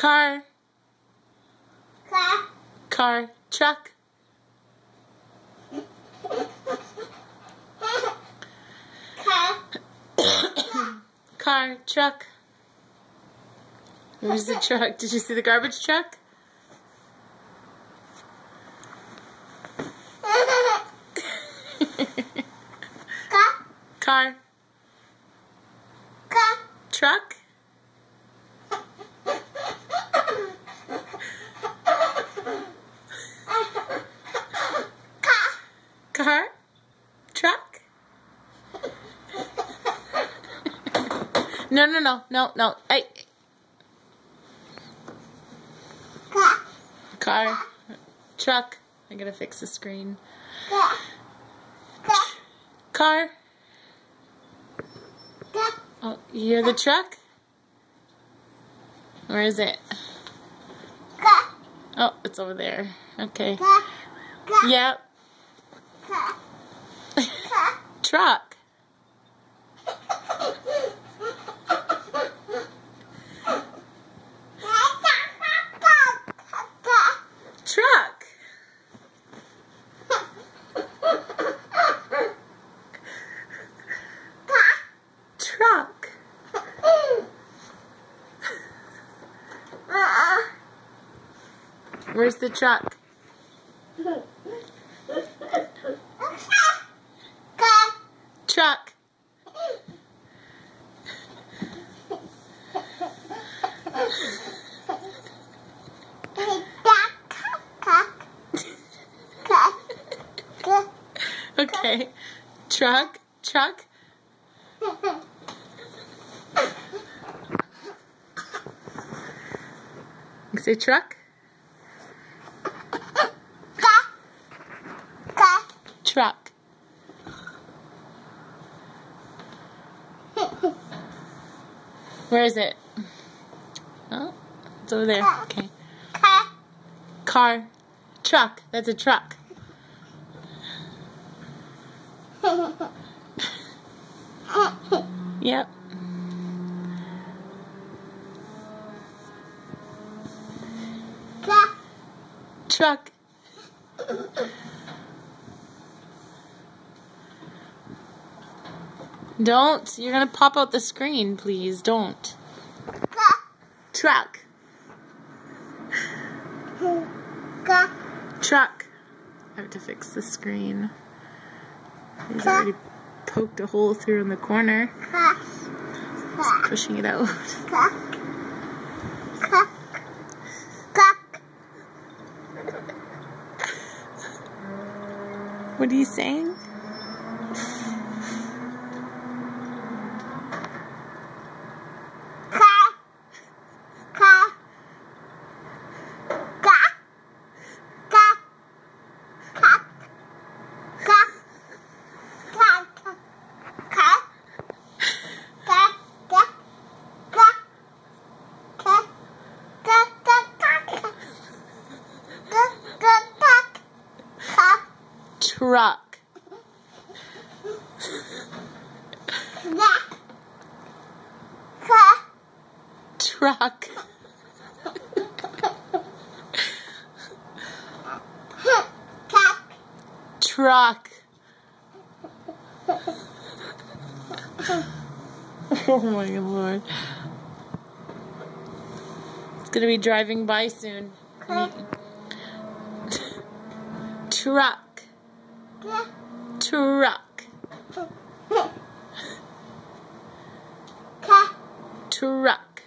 Car. Car. Car. Truck. Car. Car. Truck. Where's the truck? Did you see the garbage truck? Car. Car. Car. Truck. Car. Car. Truck. No, no, no, no, no. Hey. Car. Car. Truck. I gotta fix the screen. Car. Car. Oh, you hear the truck? Where is it? Oh, it's over there. Okay. Yep. Truck. Where's the truck? Truck. Okay. Truck. Truck. Say truck? Truck. Where is it? Oh, it's over there. Okay. Car. Truck. That's a truck. Yep. Truck. Don't. You're going to pop out the screen, please. Don't. Truck. Truck. I have to fix the screen. He's already poked a hole through in the corner. Pushing it out. What are you saying? Truck. Truck. Truck. Truck Oh my lord. It's gonna be driving by soon. Truck. Truck. Truck.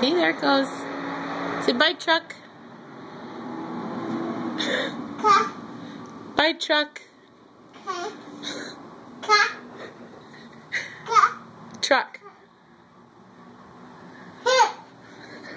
See, there it goes. Say bye, truck. Bye, truck. Truck.